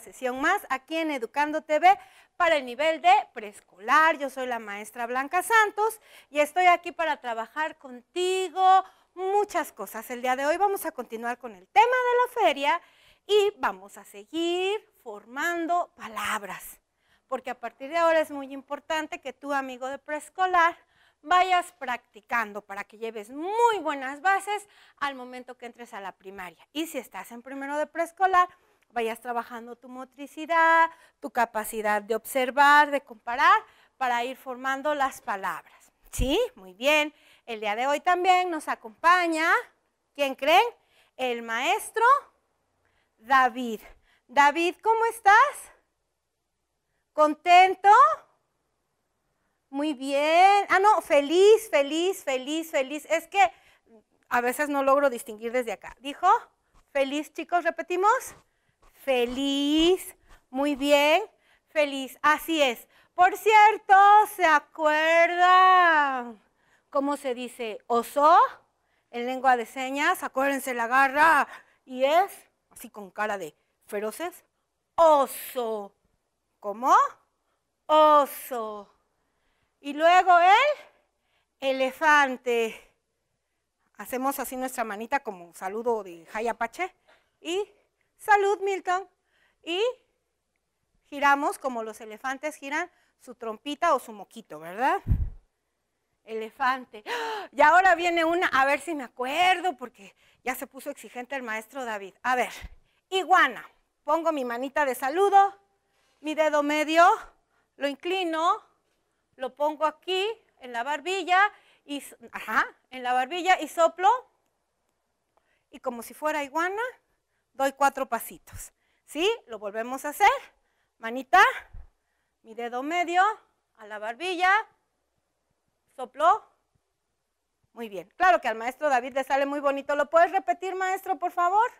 sesión más aquí en Educando TV para el nivel de preescolar. Yo soy la maestra Blanca Santos y estoy aquí para trabajar contigo muchas cosas. El día de hoy vamos a continuar con el tema de la feria y vamos a seguir formando palabras, porque a partir de ahora es muy importante que tu amigo de preescolar vayas practicando para que lleves muy buenas bases al momento que entres a la primaria. Y si estás en primero de preescolar, vayas trabajando tu motricidad, tu capacidad de observar, de comparar, para ir formando las palabras. ¿Sí? Muy bien. El día de hoy también nos acompaña, ¿quién creen? El maestro David. David, ¿cómo estás? ¿Contento? Muy bien. Ah, no, feliz, feliz, feliz, feliz. Es que a veces no logro distinguir desde acá. ¿Dijo? Feliz, chicos, repetimos. Feliz. Muy bien. Feliz. Así es. Por cierto, ¿se acuerda cómo se dice oso en lengua de señas? Acuérdense la garra y es así con cara de feroces. Oso. ¿Cómo? Oso. Y luego el elefante. Hacemos así nuestra manita como saludo de Jayapache. Y salud, Milton. Y giramos como los elefantes giran su trompita o su moquito, ¿verdad? Elefante. Y ahora viene una, a ver si me acuerdo, porque ya se puso exigente el maestro David. A ver, iguana. Pongo mi manita de saludo, mi dedo medio, lo inclino, lo pongo aquí en la barbilla y, ajá, en la barbilla y soplo y como si fuera iguana, doy cuatro pasitos. ¿Sí? Lo volvemos a hacer. Manita, mi dedo medio a la barbilla, soplo. Muy bien. Claro que al maestro David le sale muy bonito. ¿Lo puedes repetir, maestro, por favor?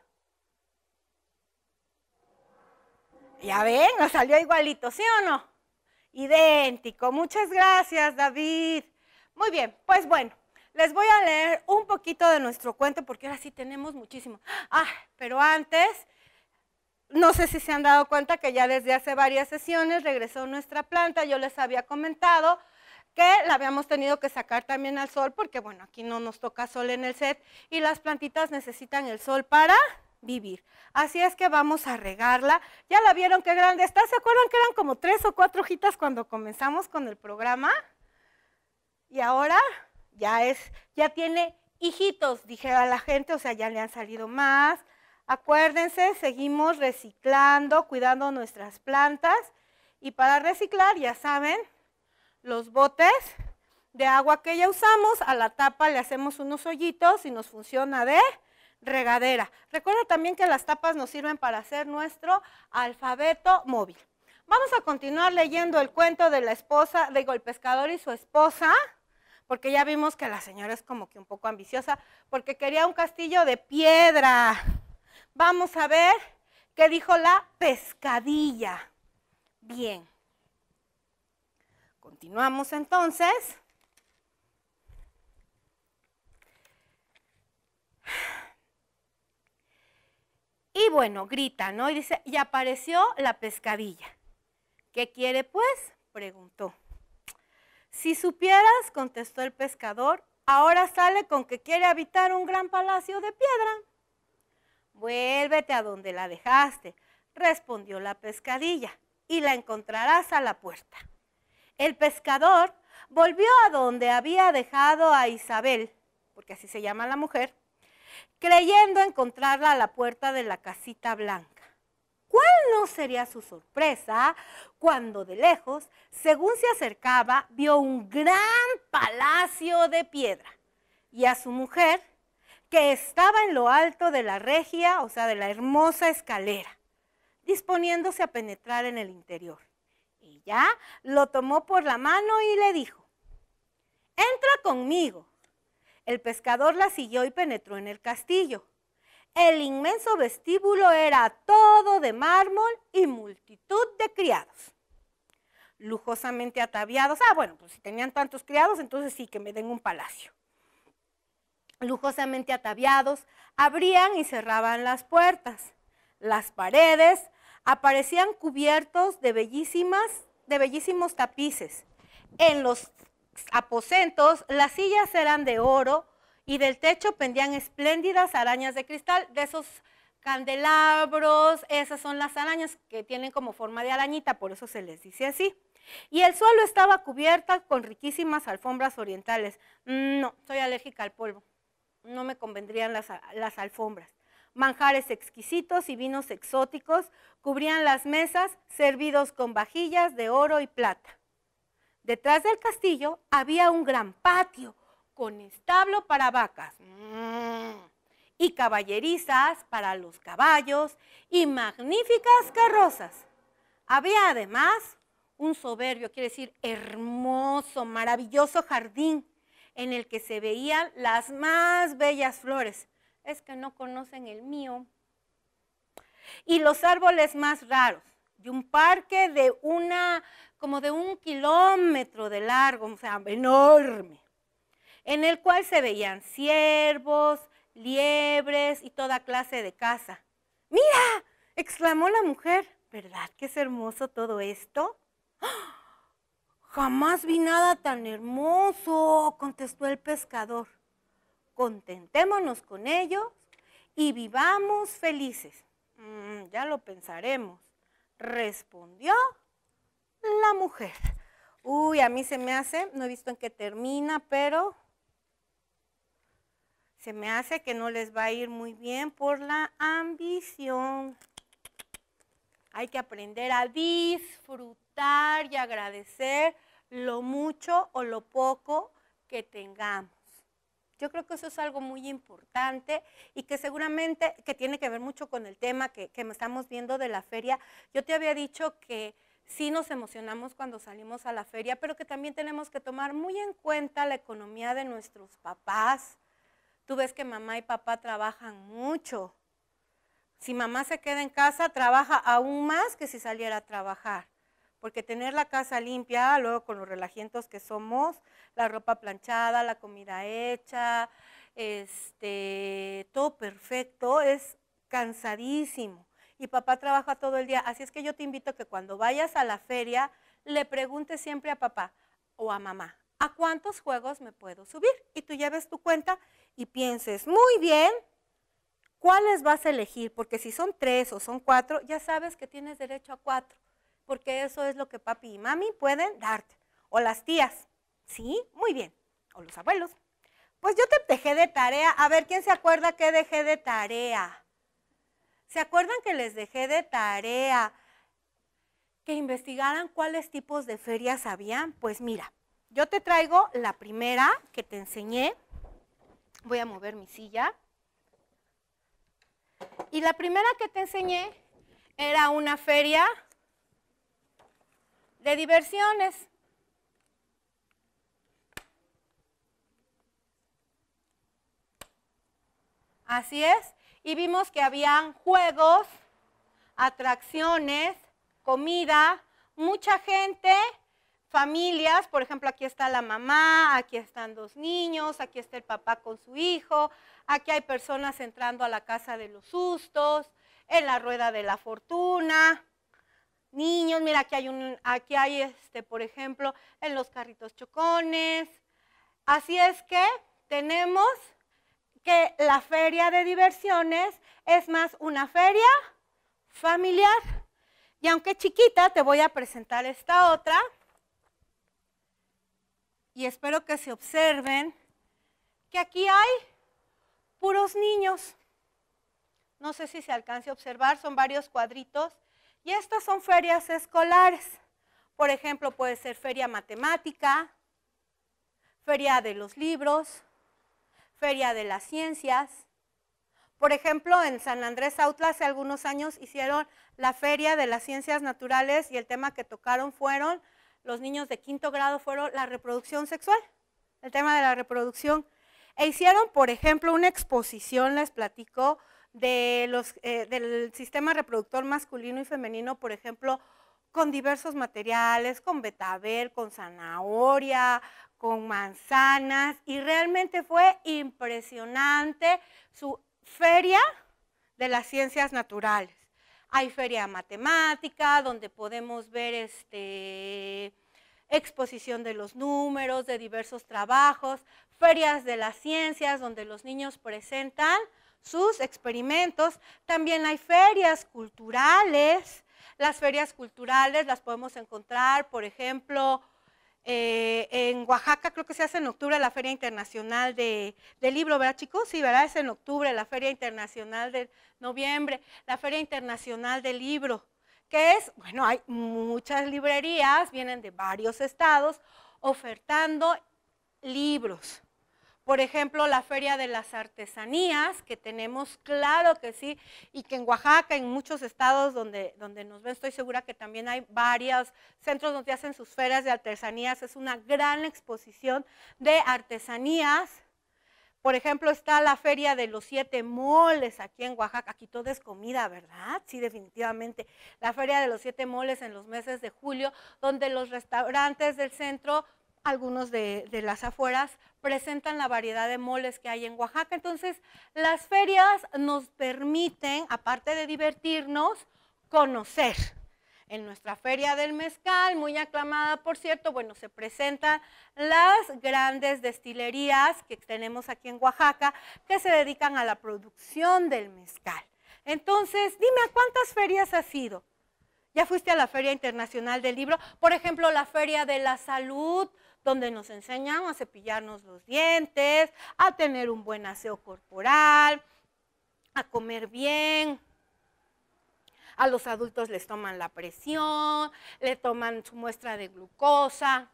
Ya ven, nos salió igualito, ¿sí o no? idéntico. Muchas gracias, David. Muy bien, pues bueno, les voy a leer un poquito de nuestro cuento porque ahora sí tenemos muchísimo. Ah, pero antes, no sé si se han dado cuenta que ya desde hace varias sesiones regresó nuestra planta. Yo les había comentado que la habíamos tenido que sacar también al sol porque, bueno, aquí no nos toca sol en el set y las plantitas necesitan el sol para vivir. Así es que vamos a regarla. ¿Ya la vieron qué grande está? ¿Se acuerdan que eran como tres o cuatro hojitas cuando comenzamos con el programa? Y ahora ya es, ya tiene hijitos, dijera la gente, o sea, ya le han salido más. Acuérdense, seguimos reciclando, cuidando nuestras plantas. Y para reciclar, ya saben, los botes de agua que ya usamos, a la tapa le hacemos unos hoyitos y nos funciona de regadera. Recuerda también que las tapas nos sirven para hacer nuestro alfabeto móvil. Vamos a continuar leyendo el cuento de la esposa, digo, el pescador y su esposa, porque ya vimos que la señora es como que un poco ambiciosa, porque quería un castillo de piedra. Vamos a ver qué dijo la pescadilla. Bien. Continuamos entonces. Y bueno, grita, ¿no? Y dice, y apareció la pescadilla. ¿Qué quiere pues? preguntó. Si supieras, contestó el pescador, ahora sale con que quiere habitar un gran palacio de piedra. Vuélvete a donde la dejaste, respondió la pescadilla, y la encontrarás a la puerta. El pescador volvió a donde había dejado a Isabel, porque así se llama la mujer, creyendo encontrarla a la puerta de la casita blanca. ¿Cuál no sería su sorpresa cuando de lejos, según se acercaba, vio un gran palacio de piedra y a su mujer que estaba en lo alto de la regia, o sea, de la hermosa escalera, disponiéndose a penetrar en el interior. Ella lo tomó por la mano y le dijo, entra conmigo el pescador la siguió y penetró en el castillo. El inmenso vestíbulo era todo de mármol y multitud de criados. Lujosamente ataviados. Ah, bueno, pues si tenían tantos criados, entonces sí que me den un palacio. Lujosamente ataviados, abrían y cerraban las puertas. Las paredes, aparecían cubiertos de bellísimas, de bellísimos tapices. En los aposentos las sillas eran de oro y del techo pendían espléndidas arañas de cristal, de esos candelabros, esas son las arañas que tienen como forma de arañita, por eso se les dice así. Y el suelo estaba cubierta con riquísimas alfombras orientales. Mm, no, soy alérgica al polvo. No me convendrían las, las alfombras. Manjares exquisitos y vinos exóticos cubrían las mesas servidos con vajillas de oro y plata. Detrás del castillo había un gran patio con establo para vacas. Mm y caballerizas para los caballos y magníficas carrozas. Había además un soberbio, quiere decir hermoso, maravilloso jardín en el que se veían las más bellas flores. Es que no conocen el mío. Y los árboles más raros, de un parque de una, como de un kilómetro de largo, o sea, enorme, en el cual se veían ciervos, liebres y toda clase de caza. ¡Mira! exclamó la mujer. ¿Verdad que es hermoso todo esto? Jamás vi nada tan hermoso, contestó el pescador. Contentémonos con ellos y vivamos felices. Mm, ya lo pensaremos, respondió la mujer. Uy, a mí se me hace, no he visto en qué termina, pero se me hace que no les va a ir muy bien por la ambición. Hay que aprender a disfrutar y agradecer lo mucho o lo poco que tengamos. Yo creo que eso es algo muy importante y que seguramente que tiene que ver mucho con el tema que, que estamos viendo de la feria. Yo te había dicho que sí nos emocionamos cuando salimos a la feria, pero que también tenemos que tomar muy en cuenta la economía de nuestros papás, Tú ves que mamá y papá trabajan mucho. Si mamá se queda en casa, trabaja aún más que si saliera a trabajar. Porque tener la casa limpia, luego con los relajientos que somos, la ropa planchada, la comida hecha, este, todo perfecto, es cansadísimo. Y papá trabaja todo el día. Así es que yo te invito a que cuando vayas a la feria, le preguntes siempre a papá o a mamá, ¿a cuántos juegos me puedo subir? Y tú lleves tu cuenta y pienses, muy bien, ¿cuáles vas a elegir? Porque si son tres o son cuatro, ya sabes que tienes derecho a cuatro, porque eso es lo que papi y mami pueden darte. O las tías, ¿sí? Muy bien. O los abuelos. Pues yo te dejé de tarea. A ver, ¿quién se acuerda que dejé de tarea? ¿Se acuerdan que les dejé de tarea que investigaran cuáles tipos de ferias habían? Pues mira, yo te traigo la primera que te enseñé, Voy a mover mi silla. Y la primera que te enseñé era una feria de diversiones. Así es. Y vimos que habían juegos, atracciones, comida, mucha gente familias, por ejemplo, aquí está la mamá, aquí están dos niños, aquí está el papá con su hijo, aquí hay personas entrando a la casa de los sustos, en la rueda de la fortuna, niños, mira, aquí hay, un, aquí hay este, por ejemplo, en los carritos chocones. Así es que tenemos que la feria de diversiones es más una feria familiar. Y aunque chiquita, te voy a presentar esta otra y espero que se observen que aquí hay puros niños. No sé si se alcance a observar, son varios cuadritos. Y estas son ferias escolares. Por ejemplo, puede ser feria matemática, feria de los libros, feria de las ciencias. Por ejemplo, en San Andrés Autla hace algunos años hicieron la feria de las ciencias naturales y el tema que tocaron fueron los niños de quinto grado fueron la reproducción sexual, el tema de la reproducción. E hicieron, por ejemplo, una exposición, les platico, eh, del sistema reproductor masculino y femenino, por ejemplo, con diversos materiales, con betabel, con zanahoria, con manzanas, y realmente fue impresionante su feria de las ciencias naturales. Hay feria matemática, donde podemos ver este, exposición de los números, de diversos trabajos, ferias de las ciencias, donde los niños presentan sus experimentos. También hay ferias culturales. Las ferias culturales las podemos encontrar, por ejemplo, eh, en Oaxaca creo que se hace en octubre la Feria Internacional de, del Libro, ¿verdad chicos? Sí, ¿verdad? Es en octubre la Feria Internacional de noviembre, la Feria Internacional del Libro, que es, bueno, hay muchas librerías, vienen de varios estados, ofertando libros. Por ejemplo, la Feria de las Artesanías, que tenemos, claro que sí, y que en Oaxaca, en muchos estados donde, donde nos ven, estoy segura que también hay varios centros donde hacen sus ferias de artesanías. Es una gran exposición de artesanías. Por ejemplo, está la Feria de los Siete Moles aquí en Oaxaca. Aquí todo es comida, ¿verdad? Sí, definitivamente. La Feria de los Siete Moles en los meses de julio, donde los restaurantes del centro algunos de, las afueras presentan la variedad de moles que hay en Oaxaca. Entonces, las ferias nos permiten, aparte de divertirnos, conocer. En nuestra feria del mezcal, muy aclamada por cierto, bueno, se presentan las grandes destilerías que tenemos aquí en Oaxaca que se dedican a la producción del mezcal. Entonces, dime, ¿a cuántas ferias has ido? ¿Ya fuiste a la Feria Internacional del Libro? Por ejemplo, la Feria de la Salud, donde nos enseñan a cepillarnos los dientes, a tener un buen aseo corporal, a comer bien. A los adultos les toman la presión, le toman su muestra de glucosa.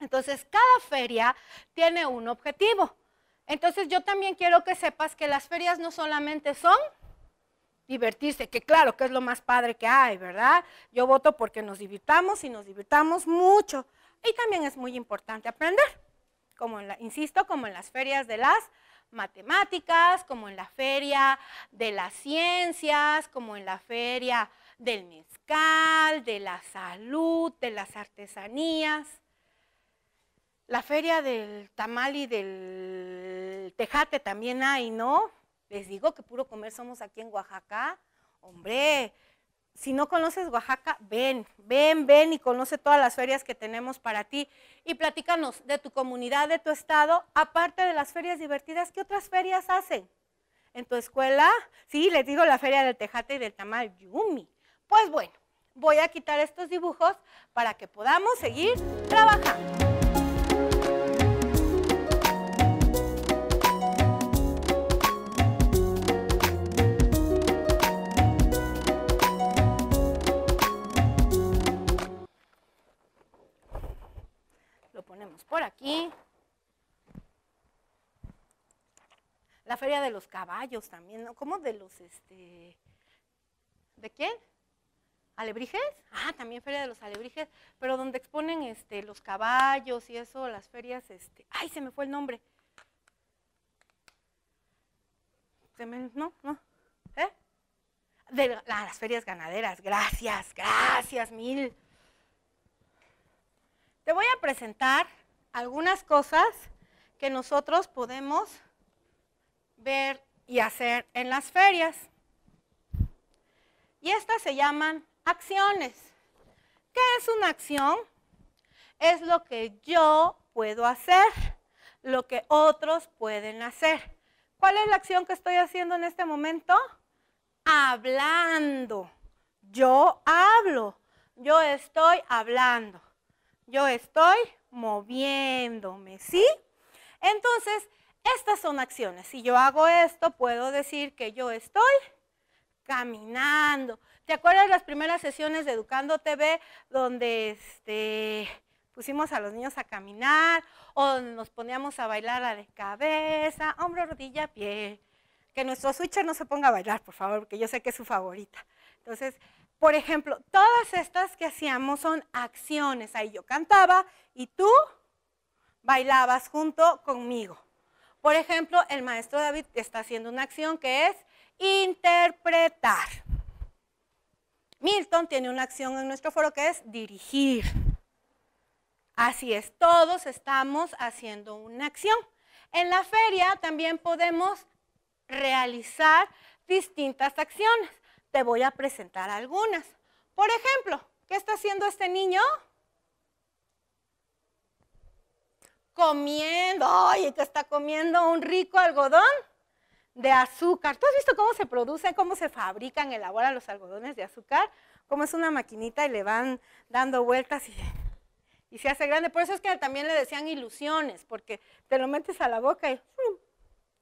Entonces, cada feria tiene un objetivo. Entonces, yo también quiero que sepas que las ferias no solamente son divertirse, que claro que es lo más padre que hay, ¿verdad? Yo voto porque nos divirtamos y nos divirtamos mucho. Y también es muy importante aprender, como en la, insisto, como en las ferias de las matemáticas, como en la feria de las ciencias, como en la feria del mezcal, de la salud, de las artesanías. La feria del tamal y del tejate también hay, ¿no? Les digo que puro comer somos aquí en Oaxaca. Hombre, si no conoces Oaxaca, ven, ven, ven y conoce todas las ferias que tenemos para ti. Y platícanos de tu comunidad, de tu estado, aparte de las ferias divertidas, ¿qué otras ferias hacen? ¿En tu escuela? Sí, les digo la feria del tejate y del tamal yumi. Pues bueno, voy a quitar estos dibujos para que podamos seguir trabajando. Ponemos por aquí. La feria de los caballos también, ¿no? ¿Cómo de los, este, de quién? ¿Alebrijes? Ah, también feria de los alebrijes, pero donde exponen este, los caballos y eso, las ferias, este, ay, se me fue el nombre. Se me, no, no, ¿eh? Las ferias ganaderas, gracias, gracias mil. Te voy a presentar algunas cosas que nosotros podemos ver y hacer en las ferias. Y estas se llaman acciones. ¿Qué es una acción? Es lo que yo puedo hacer, lo que otros pueden hacer. ¿Cuál es la acción que estoy haciendo en este momento? Hablando. Yo hablo. Yo estoy hablando yo estoy moviéndome, ¿sí? Entonces, estas son acciones. Si yo hago esto, puedo decir que yo estoy caminando. ¿Te acuerdas las primeras sesiones de Educando TV donde este, pusimos a los niños a caminar o nos poníamos a bailar a de cabeza, hombro, rodilla, pie? Que nuestro switcher no se ponga a bailar, por favor, porque yo sé que es su favorita. Entonces, por ejemplo, todas estas que hacíamos son acciones. Ahí yo cantaba y tú bailabas junto conmigo. Por ejemplo, el maestro David está haciendo una acción que es interpretar. Milton tiene una acción en nuestro foro que es dirigir. Así es, todos estamos haciendo una acción. En la feria también podemos realizar distintas acciones. Te voy a presentar algunas. Por ejemplo, ¿qué está haciendo este niño? Comiendo, oye, que está comiendo un rico algodón de azúcar. ¿Tú has visto cómo se producen, cómo se fabrican, elaboran los algodones de azúcar? Cómo es una maquinita y le van dando vueltas y, se hace grande. Por eso es que también le decían ilusiones, porque te lo metes a la boca y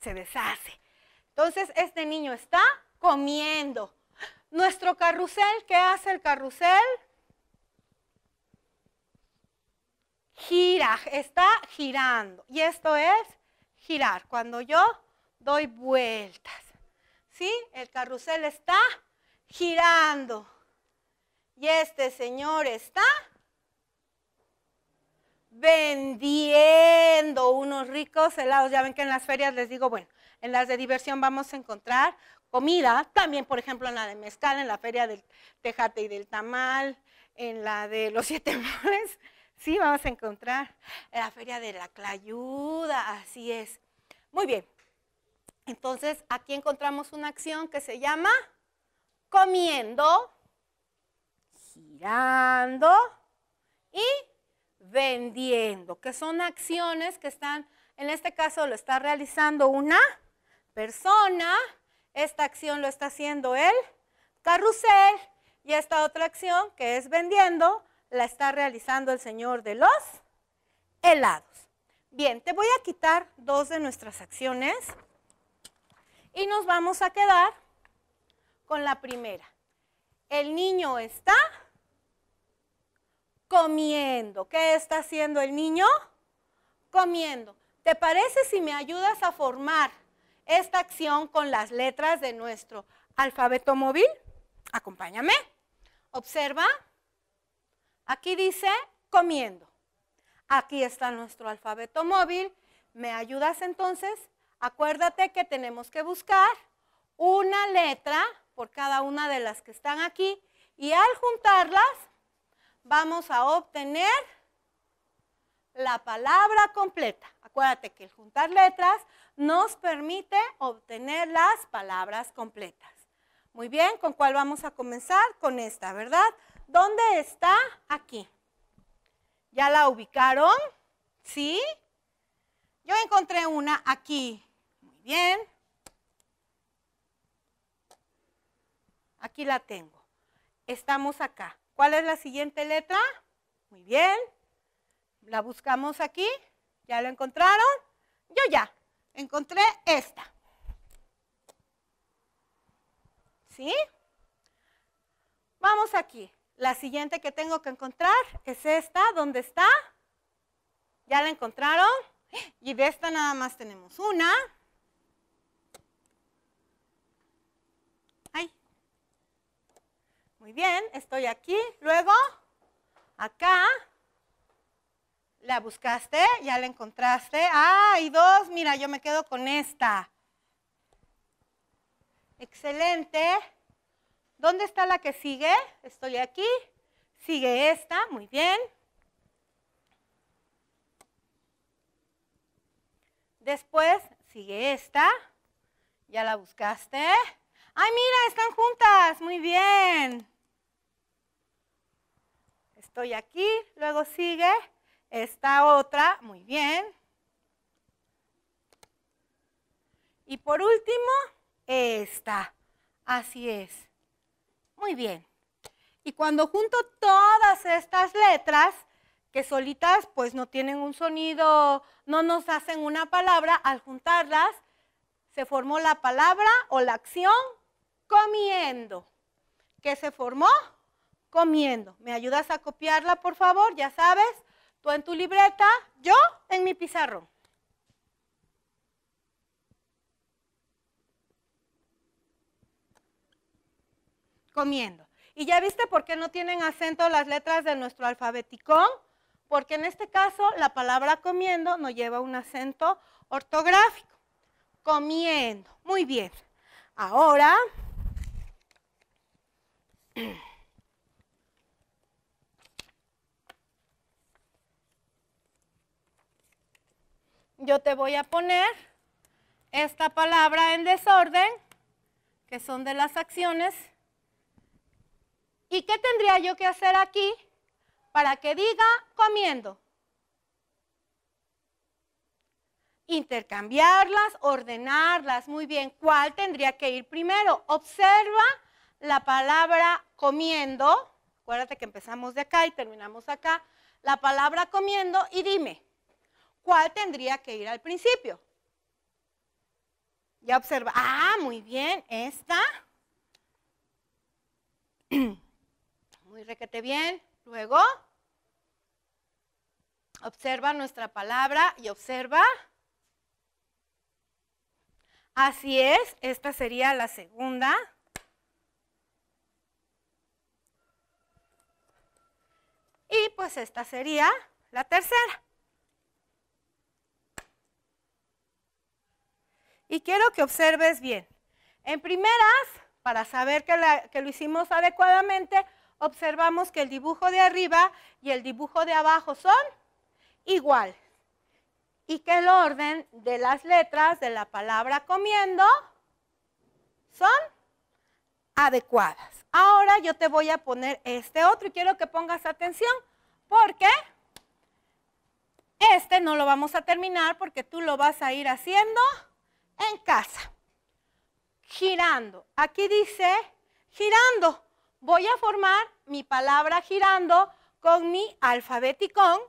se deshace. Entonces, este niño está comiendo. Nuestro carrusel, ¿qué hace el carrusel? Gira, está girando. Y esto es girar. Cuando yo doy vueltas. ¿Sí? El carrusel está girando. Y este señor está vendiendo unos ricos helados. Ya ven que en las ferias les digo, bueno, en las de diversión vamos a encontrar comida, también por ejemplo en la de mezcal, en la feria del tejate y del tamal, en la de los siete moles, sí, vamos a encontrar en la feria de la clayuda, así es. Muy bien, entonces aquí encontramos una acción que se llama comiendo, girando y vendiendo, que son acciones que están, en este caso lo está realizando una persona, esta acción lo está haciendo el carrusel y esta otra acción que es vendiendo la está realizando el señor de los helados. Bien, te voy a quitar dos de nuestras acciones y nos vamos a quedar con la primera. El niño está comiendo. ¿Qué está haciendo el niño? Comiendo. ¿Te parece si me ayudas a formar esta acción con las letras de nuestro alfabeto móvil? Acompáñame. Observa. Aquí dice comiendo. Aquí está nuestro alfabeto móvil. ¿Me ayudas entonces? Acuérdate que tenemos que buscar una letra por cada una de las que están aquí y al juntarlas vamos a obtener la palabra completa. Acuérdate que el juntar letras nos permite obtener las palabras completas. Muy bien, ¿con cuál vamos a comenzar? Con esta, ¿verdad? ¿Dónde está? Aquí. ¿Ya la ubicaron? ¿Sí? Yo encontré una aquí. Muy bien. Aquí la tengo. Estamos acá. ¿Cuál es la siguiente letra? Muy bien. La buscamos aquí. ¿Ya la encontraron? Yo ya. Encontré esta. ¿Sí? Vamos aquí. La siguiente que tengo que encontrar es esta. ¿Dónde está? ¿Ya la encontraron? Y de esta nada más tenemos una. Ay. Muy bien, estoy aquí. Luego, acá. ¿La buscaste? ¿Ya la encontraste? Ah, y dos. Mira, yo me quedo con esta. Excelente. ¿Dónde está la que sigue? Estoy aquí. Sigue esta. Muy bien. Después sigue esta. ¿Ya la buscaste? ¡Ay, mira! Están juntas. Muy bien. Estoy aquí. Luego sigue esta otra. Muy bien. Y por último, esta. Así es. Muy bien. Y cuando junto todas estas letras, que solitas pues no tienen un sonido, no nos hacen una palabra, al juntarlas se formó la palabra o la acción comiendo. ¿Qué se formó? Comiendo. ¿Me ayudas a copiarla, por favor? Ya sabes, tú en tu libreta, yo en mi pizarrón. Comiendo. ¿Y ya viste por qué no tienen acento las letras de nuestro alfabeticón? porque en este caso la palabra comiendo no lleva un acento ortográfico. Comiendo. Muy bien. Ahora, yo te voy a poner esta palabra en desorden, que son de las acciones ¿Y qué tendría yo que hacer aquí para que diga comiendo? Intercambiarlas, ordenarlas. Muy bien, ¿cuál tendría que ir primero? Observa la palabra comiendo. Acuérdate que empezamos de acá y terminamos acá. La palabra comiendo y dime, ¿cuál tendría que ir al principio? Ya observa. Ah, muy bien, esta. Muy requete bien. Luego, observa nuestra palabra y observa. Así es, esta sería la segunda. Y pues esta sería la tercera. Y quiero que observes bien. En primeras, para saber que, lo hicimos adecuadamente, observamos que el dibujo de arriba y el dibujo de abajo son igual. Y que el orden de las letras de la palabra comiendo son adecuadas. Ahora yo te voy a poner este otro y quiero que pongas atención porque este no lo vamos a terminar porque tú lo vas a ir haciendo en casa. Girando. Aquí dice girando. Voy a formar mi palabra girando con mi alfabeticón.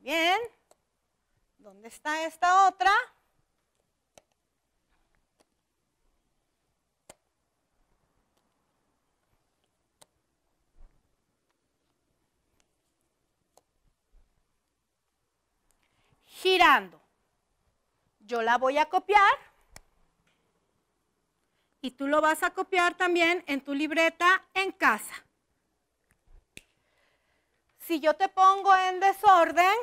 Bien. ¿Dónde está esta otra? Girando. Yo la voy a copiar y tú lo vas a copiar también en tu libreta en casa. Si yo te pongo en desorden,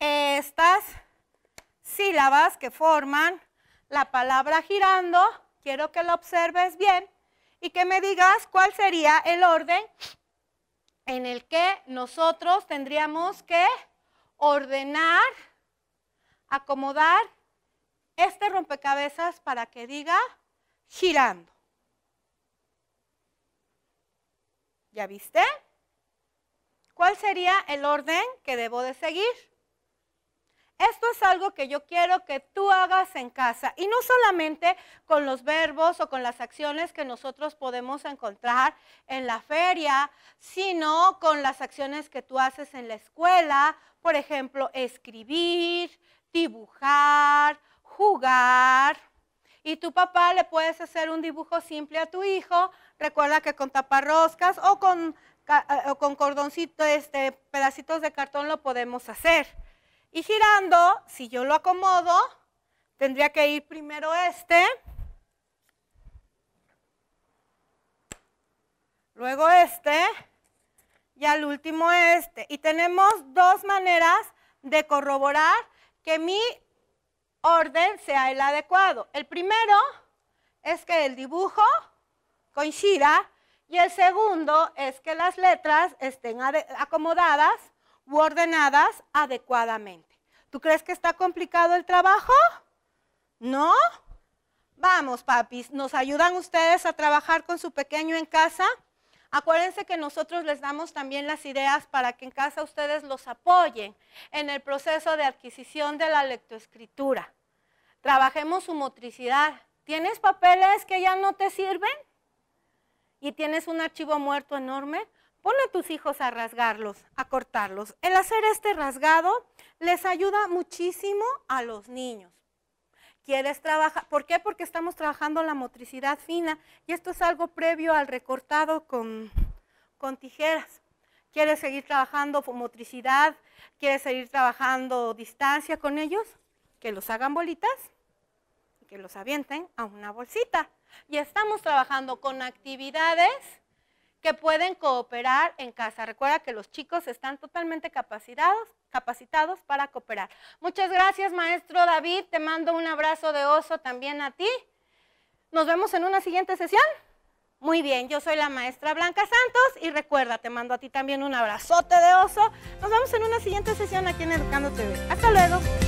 estas sílabas que forman la palabra girando, quiero que lo observes bien y que me digas cuál sería el orden en el que nosotros tendríamos que ordenar, acomodar este rompecabezas para que diga girando. ¿Ya viste? ¿Cuál sería el orden que debo de seguir? Esto es algo que yo quiero que tú hagas en casa y no solamente con los verbos o con las acciones que nosotros podemos encontrar en la feria, sino con las acciones que tú haces en la escuela, por ejemplo, escribir, dibujar, jugar. Y tu papá le puedes hacer un dibujo simple a tu hijo. Recuerda que con taparroscas o con, eh, o este, pedacitos de cartón lo podemos hacer. Y girando, si yo lo acomodo, tendría que ir primero este, luego este y al último este. Y tenemos dos maneras de corroborar que mi orden sea el adecuado. El primero es que el dibujo coincida y el segundo es que las letras estén acomodadas u ordenadas adecuadamente. ¿Tú crees que está complicado el trabajo? ¿No? Vamos, papis, ¿nos ayudan ustedes a trabajar con su pequeño en casa? Acuérdense que nosotros les damos también las ideas para que en casa ustedes los apoyen en el proceso de adquisición de la lectoescritura. Trabajemos su motricidad. ¿Tienes papeles que ya no te sirven? ¿Y tienes un archivo muerto enorme? Pon a tus hijos a rasgarlos, a cortarlos. El hacer este rasgado les ayuda muchísimo a los niños. ¿Quieres trabajar? ¿Por qué? Porque estamos trabajando la motricidad fina y esto es algo previo al recortado con, con tijeras. ¿Quieres seguir trabajando motricidad? ¿Quieres seguir trabajando distancia con ellos? Que los hagan bolitas y que los avienten a una bolsita. Y estamos trabajando con actividades que pueden cooperar en casa. Recuerda que los chicos están totalmente capacitados, capacitados para cooperar. Muchas gracias, maestro David. Te mando un abrazo de oso también a ti. Nos vemos en una siguiente sesión. Muy bien, yo soy la maestra Blanca Santos y recuerda, te mando a ti también un abrazote de oso. Nos vemos en una siguiente sesión aquí en Educando TV. Hasta luego.